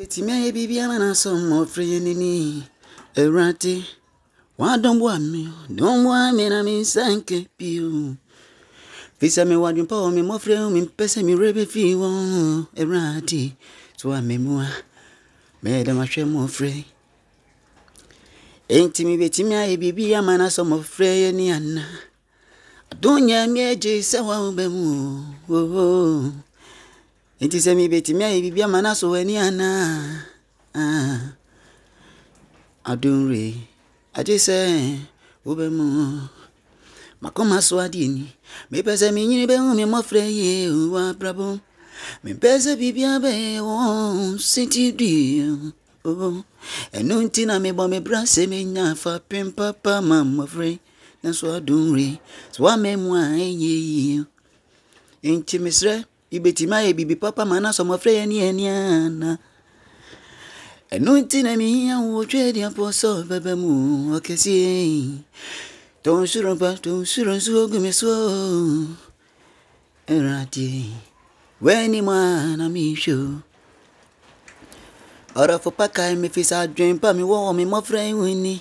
betumi ayɛ biribiara naso mmɔfra n'ani awurade wadɔmboa me dɔmboa me na mensa nkɛ bio firi sɛ mewɔ adwempa wɔ me mmɔfra mu mempɛ sɛ mewerɛ bɛfii wɔ awurade so a memua mɛyɛ dɛ mahwɛ mmɔfra enti mebɛtumi ayɛ biribi ama naso mmɔfra ani ana adonyɛ meagye sɛ wa wobɛ mu oo nti sɛ mebɛtumi ayɛ biribi ama na so w'ani anaa ah. adonre agye sɛ wobɛmu makoma so adeɛ ni mepɛ sɛ menyini bɛhu me mmɔfrɛ yie wɔ abrabɔ mepɛ sɛ biribia bɛyɛ wɔ sitidie ɛno nti na mebɔ me bra sɛ menya fa pem papa ma mmɔfrɛ nanso adonre so woama mu a ɛnyɛ yie enti mesrɛ ibetima ye bibi papa mana somo freya ni eniana enunti na mi ya wo twedi apo so bebe mu okesi ton suro pa ton suro su ogumi so erati weni mana mi sho ọ̀rọ̀ fọpá ka ẹ̀mí e fi ṣàdùn pa mi wọ́wọ́ mi mọ́ fúrẹ́yìn e wí ni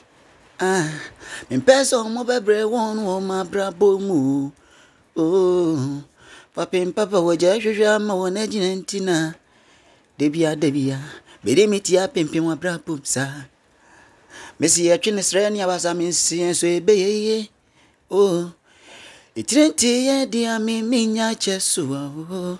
ah, mi pẹ́ sọ ọmọ bẹ́bẹ̀rẹ̀ wọ́n ọ̀run ọmọ abúrábọ́mù Oh. Papa, wapempapa wɔgya hwehwɛ ama wɔn agyina nti na debia debia bere oh. mi tia pempem abrabɔ saa mesi yɛtwe ne srɛ ne abasa me nsiɛ nso ɛbɛyɛ yie o ɛtirinti yɛ de ame menya kyɛ so a o oh.